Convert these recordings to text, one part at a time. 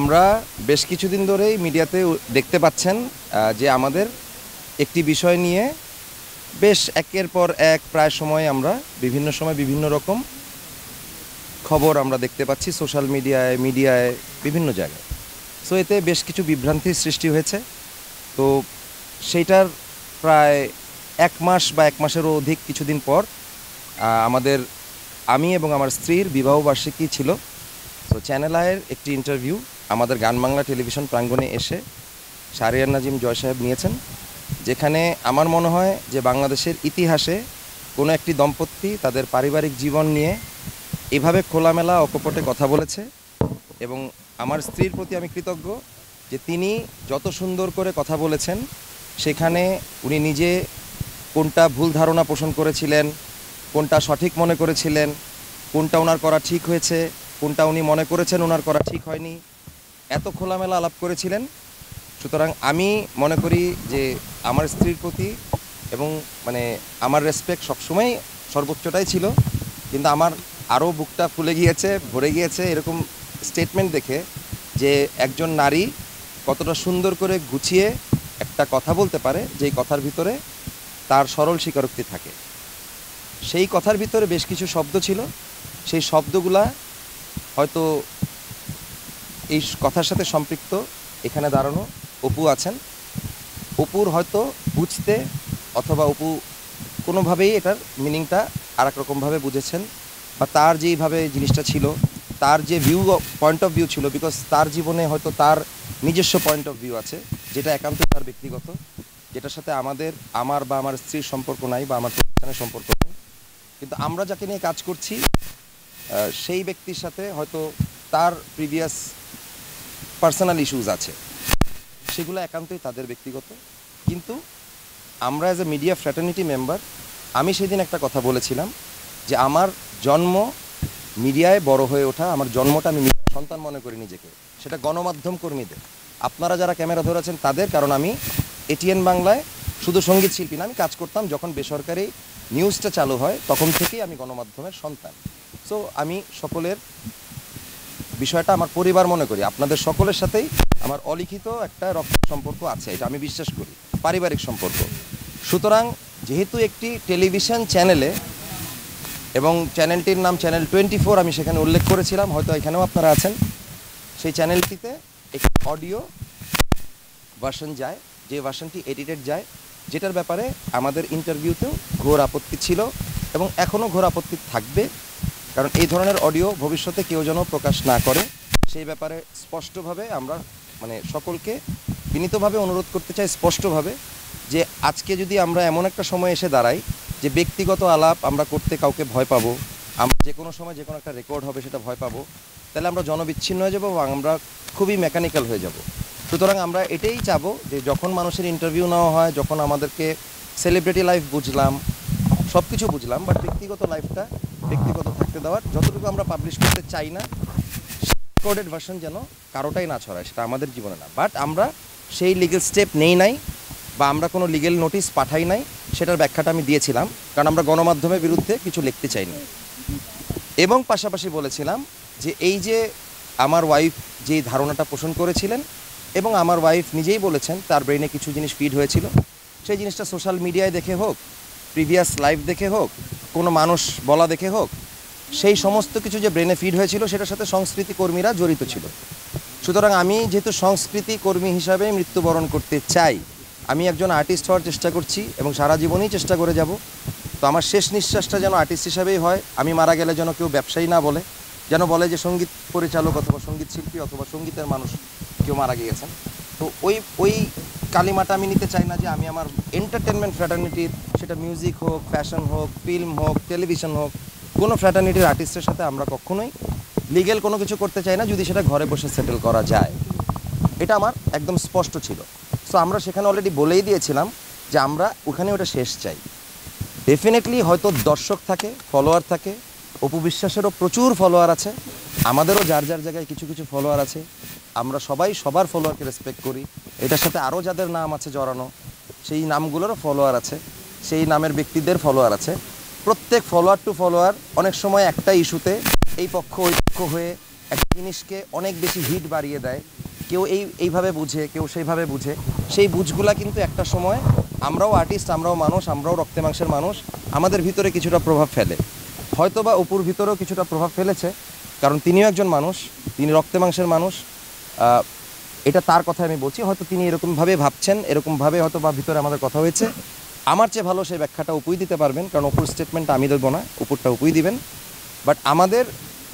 আমরা বেশ কিছুদিন ধরেই মিডিয়াতে দেখতে পাচ্ছেন যে আমাদের একটি বিষয় নিয়ে বেশ একের পর এক প্রায় সময় আমরা বিভিন্ন সময় বিভিন্ন রকম খবর আমরা দেখতে পাচ্ছি সোশ্যাল মিডিয়ায় মিডিয়ায়, বিভিন্ন জায়গায়। সো এতে বেশ কিছু বিভ্রান্তির সৃষ্টি হয়েছে। তো সেইটার প্রায় এক মাস বা এক মাসেরও অধিক কিছুদিন পর আমাদের আমি এবং আমার স্ত্রীর বিবাহবার্ষিকী ছিল। তো চ্যানেল আয়ের একটি ইন্টারভিউ আমাদের গান বাংলা টেলিভিশন প্রাঙ্গণে এসে শাহরিয়ার নাজিম জয় সাহেব নিয়েছেন, যেখানে আমার মনে হয় যে বাংলাদেশের ইতিহাসে কোনো একটি দম্পতি তাদের পারিবারিক জীবন নিয়ে এভাবে খোলামেলা, অকপটে কথা বলেছে এবং আমার স্ত্রীর প্রতি আমি কৃতজ্ঞ যে তিনি যত সুন্দর করে কথা বলেছেন, সেখানে উনি নিজে কোনটা ভুল ধারণা পোষণ করেছিলেন, কোনটা সঠিক মনে করেছিলেন, কোনটা ওনার করা ঠিক হয়েছে, কোনটা উনি মনে করেছেন ওনার করা ঠিক হয়নি এত খোলামেলা আলাপ করেছিলেন। সুতরাং আমি মনে করি যে আমার স্ত্রীর প্রতি এবং মানে আমার রেসপেক্ট সবসময় সর্বোচ্চটাই ছিল। কিন্তু আমার আরও বুকটা ফুলে গিয়েছে, ভরে গিয়েছে এরকম স্টেটমেন্ট দেখে যে একজন নারী কতটা সুন্দর করে গুছিয়ে একটা কথা বলতে পারে যেই কথার ভিতরে তার সরল স্বীকারোক্তি থাকে। সেই কথার ভিতরে বেশ কিছু শব্দ ছিল। সেই শব্দগুলা হয়তো এই কথার সাথে সম্পৃক্ত এখানে দাঁড়ানো। অপু আছেন। অপুর হয়তো বুঝতে অথবা অপু কোনোভাবেই এটার মিনিংটা আর এক রকমভাবে বুঝেছেন বা তার যেইভাবে জিনিসটা ছিল, তার যে ভিউ পয়েন্ট অফ ভিউ ছিল বিকজ তার জীবনে হয়তো তার নিজস্ব পয়েন্ট অফ ভিউ আছে, যেটা একান্ত তার ব্যক্তিগত, যেটার সাথে আমাদের, আমার বা আমার স্ত্রীর সম্পর্ক নাই বা আমার প্রতিষ্ঠানের সম্পর্ক নাই। কিন্তু আমরা যাকে নিয়ে কাজ করছি সেই ব্যক্তির সাথে হয়তো তার প্রিভিয়াস পার্সোনাল ইস্যুজ আছে। সেগুলো একান্তই তাদের ব্যক্তিগত। কিন্তু আমরা as a media fraternity member আমি সেদিন একটা কথা বলেছিলাম যে আমার জন্ম মিডিয়ায় বড় হয়ে ওঠা, আমার জন্মটা আমি সন্তান মনে করি নিজেকে। সেটা গণমাধ্যম কর্মীদের। আপনারা যারা ক্যামেরা ধরেছেন তাদের, কারণ আমি এটিএন বাংলায় শুধু সংগীত শিল্পী না, আমি কাজ করতাম যখন বেসরকারি নিউজটা চালু হয়, তখন থেকেই আমি গণমাধ্যমের সন্তান। সো আমি সকলের বিষয়টা আমার পরিবার মনে করি, আপনাদের সকলের সাথেই আমার অলিখিত একটা রক্ত সম্পর্ক আছে, এটা আমি বিশ্বাস করি, পারিবারিক সম্পর্ক। সুতরাং যেহেতু একটি টেলিভিশন চ্যানেলে এবং চ্যানেলটির নাম চ্যানেল টোয়েন্টি ফোর আমি সেখানে উল্লেখ করেছিলাম, হয়তো এখানেও আপনারা আছেন, সেই চ্যানেলটিতে একটি অডিও ভার্সন যায়, যে ভার্সনটি এডিটেড যায়, যেটার ব্যাপারে আমাদের ইন্টারভিউতেও ঘোর আপত্তি ছিল এবং এখনও ঘোর আপত্তি থাকবে। কারণ এই ধরনের অডিও ভবিষ্যতে কেউ যেন প্রকাশ না করে, সেই ব্যাপারে স্পষ্টভাবে আমরা মানে সকলকে বিনীতভাবে অনুরোধ করতে চাই স্পষ্টভাবে যে আজকে যদি আমরা এমন একটা সময় এসে দাঁড়াই যে ব্যক্তিগত আলাপ আমরা করতে কাউকে ভয় পাবো, আমরা যে কোনো সময় যে কোনো একটা রেকর্ড হবে সেটা ভয় পাবো, তাহলে আমরা জনবিচ্ছিন্ন হয়ে যাব এবং আমরা খুবই মেকানিক্যাল হয়ে যাব। সুতরাং আমরা এটাই চাবো যে যখন মানুষের ইন্টারভিউ নেওয়া হয়, যখন আমাদেরকে সেলিব্রিটি লাইফ বুঝলাম সব কিছু বুঝলাম বাট ব্যক্তিগত লাইফটা ব্যক্তিগত থাকতে দেওয়ার, যতটুকু আমরা পাবলিশ করতে চাই না রেকর্ডেড ভার্সন যেন কারোটাই না ছড়ায়, সেটা আমাদের জীবনে না। বাট আমরা সেই লিগেল স্টেপ নেই নাই, বা আমরা কোনো লিগেল নোটিশ পাঠাই নাই, সেটার ব্যাখ্যাটা আমি দিয়েছিলাম, কারণ আমরা গণমাধ্যমের বিরুদ্ধে কিছু লিখতে চাইনি। এবং পাশাপাশি বলেছিলাম যে এই যে আমার ওয়াইফ যে ধারণাটা পোষণ করেছিলেন, এবং আমার ওয়াইফ নিজেই বলেছেন তার ব্রেনে কিছু জিনিস ফিড হয়েছিল, সেই জিনিসটা সোশ্যাল মিডিয়ায় দেখে হোক প্রিভিয়াস লাইভ দেখে হোক, কোনো মানুষ বলা দেখে হোক, সেই সমস্ত কিছু যে ব্রেনে ফিড হয়েছিল সেটার সাথে সংস্কৃতি কর্মীরা জড়িত ছিল। সুতরাং আমি যেহেতু সংস্কৃতি কর্মী হিসাবে মৃত্যুবরণ করতে চাই, আমি একজন আর্টিস্ট হওয়ার চেষ্টা করছি এবং সারা জীবনেই চেষ্টা করে যাব। তো আমার শেষ নিঃশ্বাসটা যেন আর্টিস্ট হিসাবেই হয়, আমি মারা গেলে যেন কেউ ব্যবসায়ী না বলে, যেন বলে যে সংগীত পরিচালক অথবা সংগীত শিল্পী অথবা সঙ্গীতের মানুষ কেউ মারা গিয়েছেন। তো ওই ওই কালিমাটা আমি নিতে চাই না যে আমি আমার এন্টারটেনমেন্ট ফ্র্যাটার্নিটির সেটা মিউজিক হোক ফ্যাশন হোক ফিল্ম হোক টেলিভিশন হোক, কোনো ফ্র্যাটার্নিটির আর্টিস্টের সাথে আমরা কখনোই লিগেল কোনো কিছু করতে চাই না যদি সেটা ঘরে বসে সেটেল করা যায়। এটা আমার একদম স্পষ্ট ছিল। সো আমরা সেখানে অলরেডি বলেই দিয়েছিলাম যে আমরা ওখানে ওটা শেষ চাই। ডেফিনেটলি হয়তো দর্শক থাকে ফলোয়ার থাকে, অপু বিশ্বাসেরও প্রচুর ফলোয়ার আছে। আমাদেরও যার যার জায়গায় কিছু কিছু ফলোয়ার আছে, আমরা সবাই সবার ফলোয়ারকে রেসপেক্ট করি। এটার সাথে আরও যাদের নাম আছে জড়ানো, সেই নামগুলোরও ফলোয়ার আছে, সেই নামের ব্যক্তিদের ফলোয়ার আছে। প্রত্যেক ফলোয়ার টু ফলোয়ার অনেক সময় একটা ইস্যুতে এই পক্ষ, ওই পক্ষ হয়ে একটা জিনিসকে অনেক বেশি হিট বাড়িয়ে দেয়। কেউ এই, এইভাবে বুঝে, কেউ সেইভাবে বুঝে। সেই বুঝগুলা কিন্তু একটা সময় আমরাও আর্টিস্ট আমরাও মানুষ, আমরাও রক্তে মাংসের মানুষ, আমাদের ভিতরে কিছুটা প্রভাব ফেলে। হয়তো বা অপুর ভিতরেও কিছুটা প্রভাব ফেলেছে কারণ তিনিও একজন মানুষ, তিনি রক্তে মাংসের মানুষ এটা তার কথা আমি বলছি। হয়তো তিনি এরকমভাবে ভাবছেন, এরকমভাবে হয়তো বা ভিতরে আমাদের কথা হয়েছে। আমার চেয়ে ভালো সেই ব্যাখ্যাটা উপুই দিতে পারবেন, কারণ অপুর স্টেটমেন্টটা আমি দেবো না, উপরটা উপুই দিবেন। বাট আমাদের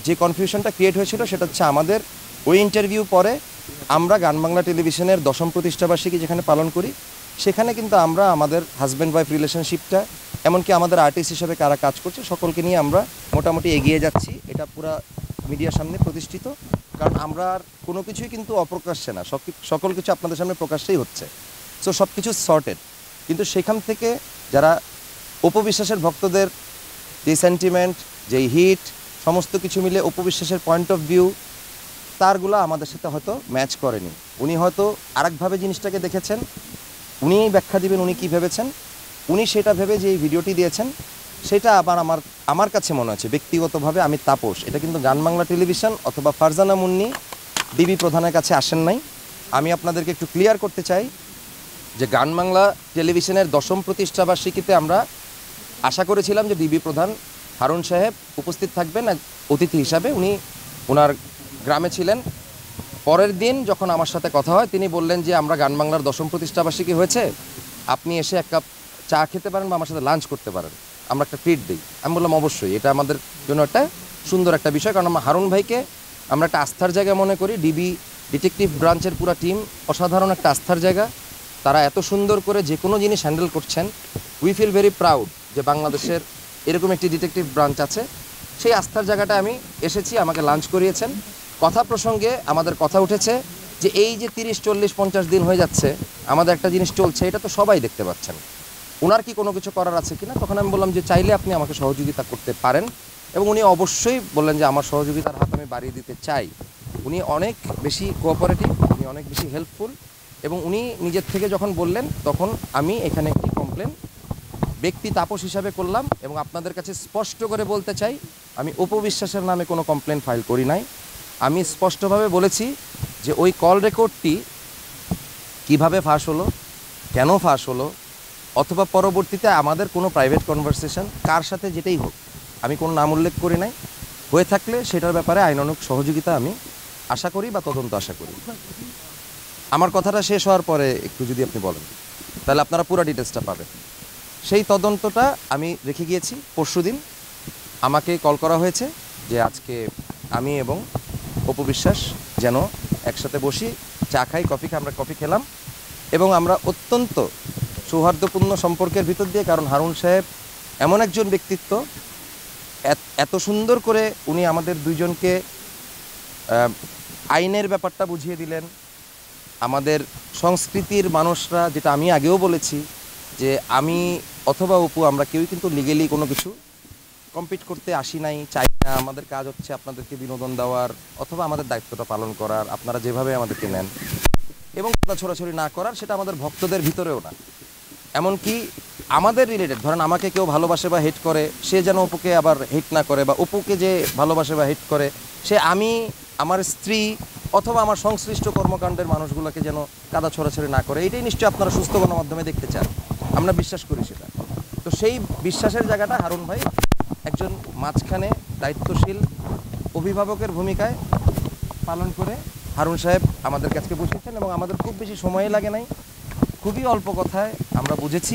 যে কনফিউশনটা ক্রিয়েট হয়েছিল সেটা হচ্ছে আমাদের ওই ইন্টারভিউ পরে আমরা গান বাংলা টেলিভিশনের দশম প্রতিষ্ঠাবার্ষিকী যেখানে পালন করি, সেখানে কিন্তু আমরা আমাদের হাজব্যান্ড ওয়াইফ রিলেশনশিপটা এমনকি আমাদের আর্টিস্ট হিসেবে কারা কাজ করছে, সকলকে নিয়ে আমরা মোটামুটি এগিয়ে যাচ্ছি। এটা পুরা মিডিয়ার সামনে প্রতিষ্ঠিত, কারণ আমরা কোনো কিছুই কিন্তু অপ্রকাশ্যে না। সকল কিছু আপনাদের সামনে প্রকাশ্যেই হচ্ছে। সো সব কিছু সর্টেড কিন্তু সেখান থেকে যারা উপবিশ্বাসের ভক্তদের, যে সেন্টিমেন্ট যেই হিট সমস্ত কিছু মিলে উপবিশ্বাসের পয়েন্ট অফ ভিউ তারগুলো আমাদের সাথে হয়তো ম্যাচ করেনি। উনি হয়তো আরেকভাবে জিনিসটাকে দেখেছেন, উনিই ব্যাখ্যা দিবেন, উনি কী ভেবেছেন, উনি সেটা ভেবে যে এই ভিডিওটি দিয়েছেন সেটা আবার আমার আমার কাছে মনে হচ্ছে, ব্যক্তিগতভাবে আমি তাপস। এটা কিন্তু গান বাংলা টেলিভিশন অথবা ফারজানা মুন্নি ডিবি প্রধানের কাছে আসেন নাই। আমি আপনাদেরকে একটু ক্লিয়ার করতে চাই যে গান বাংলা টেলিভিশনের দশম প্রতিষ্ঠাবার্ষিকীতে আমরা আশা করেছিলাম যে ডিবি প্রধান হারুন সাহেব উপস্থিত থাকবেন অতিথি হিসাবে। উনি ওনার গ্রামে ছিলেন। পরের দিন যখন আমার সাথে কথা হয়, তিনি বললেন যে, আমরা গান বাংলার দশম প্রতিষ্ঠাবার্ষিকী হয়েছে। আপনি এসে এক কাপ চা খেতে পারেন বা আমার সাথে লাঞ্চ করতে পারেন। আমরা একটা ট্রিট দিই। আমি বললাম, অবশ্যই, এটা আমাদের জন্য একটা সুন্দর একটা বিষয়। কারণ আমরা হারুন ভাইকে আমরা একটা আস্থার জায়গা মনে করি। ডিবি ডিটেকটিভ ব্রাঞ্চের পুরো টিম অসাধারণ একটা আস্থার জায়গা। তারা এত সুন্দর করে যে কোনো জিনিস হ্যান্ডেল করছেন। উই ফিল ভেরি প্রাউড যে বাংলাদেশের এরকম একটি ডিটেকটিভ ব্রাঞ্চ আছে। সেই আস্থার জায়গাটা আমি এসেছি, আমাকে লাঞ্চ করিয়েছেন। কথা প্রসঙ্গে আমাদের কথা উঠেছে যে এই যে তিরিশ, চল্লিশ, পঞ্চাশ দিন হয়ে যাচ্ছে, আমাদের একটা জিনিস চলছে, এটা তো সবাই দেখতে পাচ্ছেন। ওনার কি কোনো কিছু করার আছে কিনা? তখন আমি বললাম যে, চাইলে আপনি আমাকে সহযোগিতা করতে পারেন। এবং উনি অবশ্যই বললেন যে, আমার সহযোগিতার হাত আমি বাড়িয়ে দিতে চাই। উনি অনেক বেশি কোঅপারেটিভ উনি অনেক বেশি হেল্পফুল এবং উনি নিজের থেকে যখন বললেন, তখন আমি এখানে একটি কমপ্লেন ব্যক্তি তাপস হিসাবে করলাম এবং আপনাদের কাছে স্পষ্ট করে বলতে চাই, আমি উপবিশ্বাসের নামে কোনো কমপ্লেন ফাইল করি নাই। আমি স্পষ্টভাবে বলেছি যে, ওই কল রেকর্ডটি কীভাবে ফাঁস হলো, কেন ফাঁস হলো অথবা পরবর্তীতে আমাদের কোনো প্রাইভেট কনভারসেশন কার সাথে যেটাই হোক, আমি কোনো নাম উল্লেখ করি নাই। হয়ে থাকলে সেটার ব্যাপারে আইনানুক সহযোগিতা আমি আশা করি বা তদন্ত আশা করি। আমার কথাটা শেষ হওয়ার পরে একটু যদি আপনি বলেন, তাহলে আপনারা পুরো ডিটেলসটা পাবেন। সেই তদন্তটা আমি রেখে গিয়েছি পরশুদিন আমাকে কল করা হয়েছে যে আজকে আমি এবং অপু বিশ্বাস যেন একসাথে বসি, চা খাই কফি আমরা কফি খেলাম এবং আমরা অত্যন্ত সৌহার্দ্যপূর্ণ সম্পর্কের ভিতর দিয়ে, কারণ হারুন সাহেব এমন একজন ব্যক্তিত্ব, এত- সুন্দর করে উনি আমাদের দুইজনকে আইনের ব্যাপারটা বুঝিয়ে দিলেন। আমাদের সংস্কৃতির মানুষরা, যেটা আমি আগেও বলেছি, যে আমি অথবা অপু, আমরা কেউই কিন্তু লিগেলি কোনো কিছু কম্পিট করতে আসি নাই, চাই না, আমাদের কাজ হচ্ছে আপনাদেরকে বিনোদন দেওয়ার অথবা আমাদের দায়িত্বটা পালন করার, আপনারা যেভাবে আমাদেরকে নেন। এবং ছোড়াছড়ি না করার, সেটা আমাদের ভক্তদের ভিতরেও না। এমনকি আমাদের রিলেটেড ধরেন আমাকে কেউ ভালোবাসে বা হেট করে, সে যেন অপুকে আবার হেট না করে বা অপুকে যে ভালোবাসে বা হেট করে, সে আমি, আমার স্ত্রী অথবা আমার সংশ্লিষ্ট কর্মকাণ্ডের মানুষগুলোকে যেন কাদা ছড়াছড়ি না করে, এটাই নিশ্চয়ই আপনারা সুস্থ গণমাধ্যমে দেখতে চান। আমরা বিশ্বাস করি সেটা। তো সেই বিশ্বাসের জায়গাটা হারুন ভাই একজন মাঝখানে দায়িত্বশীল অভিভাবকের ভূমিকায় পালন করে হারুন সাহেব আমাদের কাছে বসেছেন এবং আমাদের খুব বেশি সময় লাগে নাই। খুবই অল্প কথায় আমরা বুঝেছি।